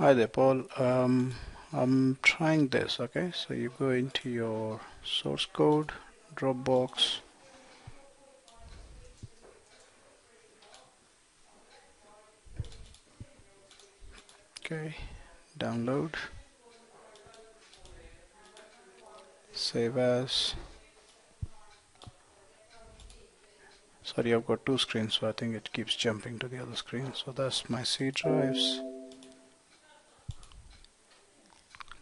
Hi there, Paul. Um, I'm trying this, okay? So you go into your source code, Dropbox. Okay, download. Save as. Sorry, I've got two screens, so I think it keeps jumping to the other screen. So that's my C drives.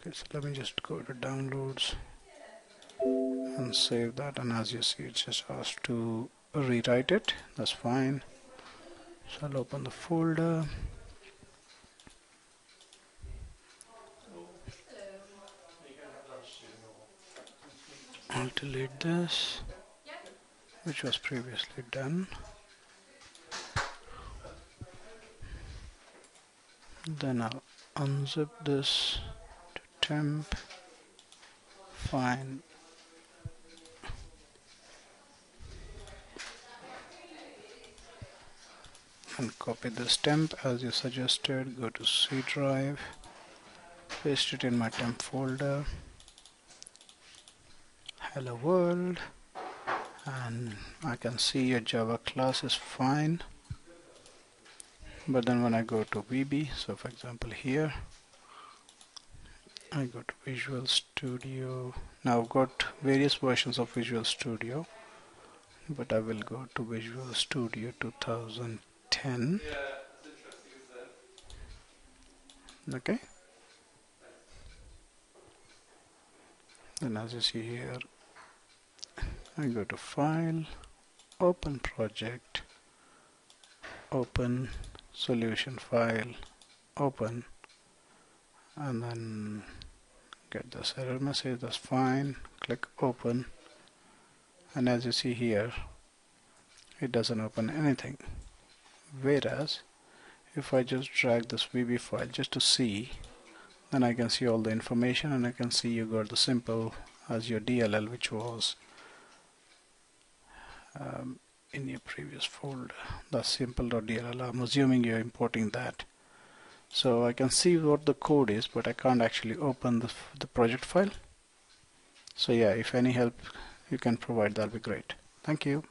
Okay so let me just go to downloads and save that. And as you see it just asked to rewrite it. That's fine. So I'll open the folder. I'll delete this which was previously done. Then I'll unzip this temp fine. And copy this temp as you suggested. Go to C drive. Paste it in my temp folder. Hello world. And I can see your Java class is fine. But then when I go to VB so for example here I go to Visual Studio. Now I've got various versions of Visual Studio but I will go to Visual Studio 2010 okay. And as you see here I go to file open project open solution file open and then get this error message that's fine. Click open. And as you see here it doesn't open anything. Whereas if I just drag this VB file just to see then I can see all the information and I can see you got the simple as your DLL which was um, in your previous folder. The simple.dll I'm assuming you're importing that so I can see what the code is but I can't actually open the, the project file. So yeah if any help you can provide that'll be great. Thank you